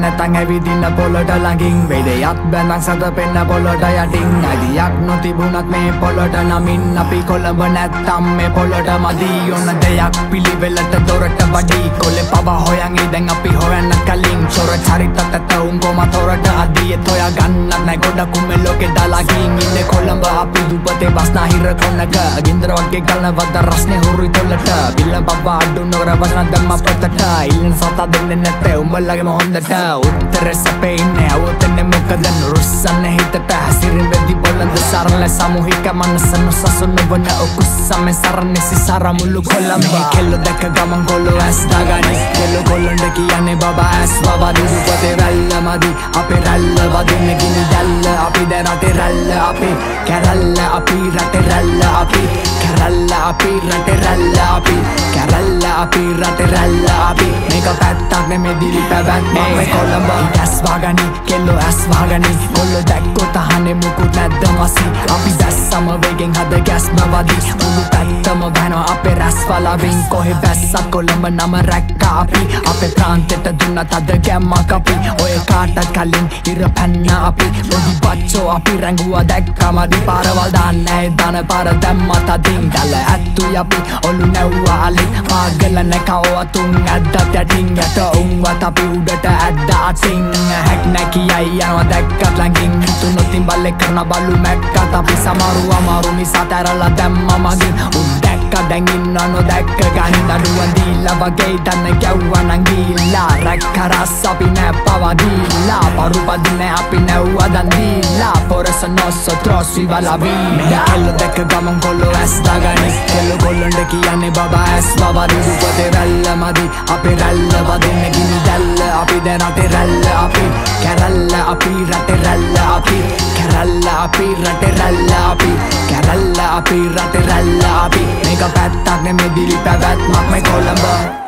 නැතන් ඇවිදින්න පොලොට ලඟින් වෙඩයත් බැඳන් සත පෙන්න පොලොට යටින් ඇදියක් නොතිබුණත් මේ පොලොට නමින් අපි කොළඹ නැත්තම් මේ පොලොට මදී ඔන්න දෙයක් පිළිවෙලට දොරට වඩී කොලෙ පව හොයන් ඉදැන් අපි හොයන්න කලින් චොර චරිතත් ඇත උන්ගොම තොරට අදියත් හොයා ගන්නත් නැ ගොඩකුම ලෝකෙ දාලාගින් ඉන්න කොළඹ. අපි දුපතේ බස්නාහිර කොන්නක ගින්දර වගේ ගලන වද රස්නේ හුරුයි තොල්ලට බිල්ල බබා අඩු නොකර වචන දැම්ම පොතට. ඉල්ලන සතා දෙන්නේ නැත්තේ උඹලගේම හොඳට. උත්තර සැපේ ඉන්නේ අවතන්නේ මොකද? නුරුස්සන්නේ හිතට හැසිරින් වෙදි බොලඳ සරල සමූහික මනස නොසසුන වන ඔකුස්සම සරන්නේ සිසර මුළු කොළඹ. කෙල්ල දැක ගමන් කොල්ලෝ ඇස් දාගනි. කෙල්ල කොල්ලොන්ට කියන්නේ බබා ඇස්. බබා දුදු පතේ රැල්ල මදි. අපේ රැල්ල වදින්න ගිනි දැල්ල. අපි දැන් රටේ රැල්ල. අපි කැරල්ල. අපි රටේ රැල්ල. අපි කැරල්ල. අපි රටේ රැල්ල. අපි කැරල්ල. අපි රටේ රැල්ල. අපි මේක පැත්තක් නෙමේ දිලි පැවැත්මක් මේ කොළඹ ඇස් වගනි කෙල්ලෝ ඇස් වගනි. කොල්ලෝ දැක්කොත් අහන්නේ මුකුත් නැද්ද මසි. අපි දැස්සම වේගෙන් හද ගැස්ම වදි මුළු පැත්තම බැනවා අපේ රැස් වලවින් කොහෙ බැස්සක් කොළඹ නම රැක්ක අපි. අපේ ප්‍රාන්තෙට දුන්නත් අද ගැම්මක් අපි. ඔය කාටත් කලින් ඉර පැන්න අපි. පොඩි බච්චෝ අපි රැඟුවා දැක්කමදි පාරවල් දාන්නෑ. දන පාර දැම්මත් අදින් ගල ඇත්තු අපි. ඔලු නැව්වා අලින්. පාගල නැකව තුන් ඇද්දත් යටින් යට උන්වත් අපි උඩට ඇද්ද අතින් හැක් නැකියයි යනවා දැක්කත් ළඟින්. තුනොතින් බල්ලෙ කරන බලු මැක්කත් අපි සමරු අමාරු නිසා තැරලා දැම්ම මගින්. උන් දැක්ක දැන් ඉන්න නොදැක්ක ගනින් අඩුවන් දීලා වගේ දන්න ගැව්වා නං ගිල්ලා රැක්ක රස් අපි නෑ පවදීලා. පරුපදින අපි නැව්වා දන් දීලා. පොරස නොස්සොත්‍රොස් විවා ලබීලා කෙල්ල දැක්ක ගමන් කොල්ලෝ ඇස් දාගනි කෙල්ල කොල්ලොන්ට කියන්නේ බබා ඇස් බබා දුදු පොතේ රැල්ල මදි. අපේ රැල්ල වදින්න ගිනි දැල්ල. අපි දැන් රටේ රැල්ල අපි. කැරල්ල අපි රටේ රැල්ල අපි. කැරල්ල අපි රටේ රැල්ල අපි. කැරල්ල අපි රටේ රැල්ල make a pact Tag ne med billig privat Mach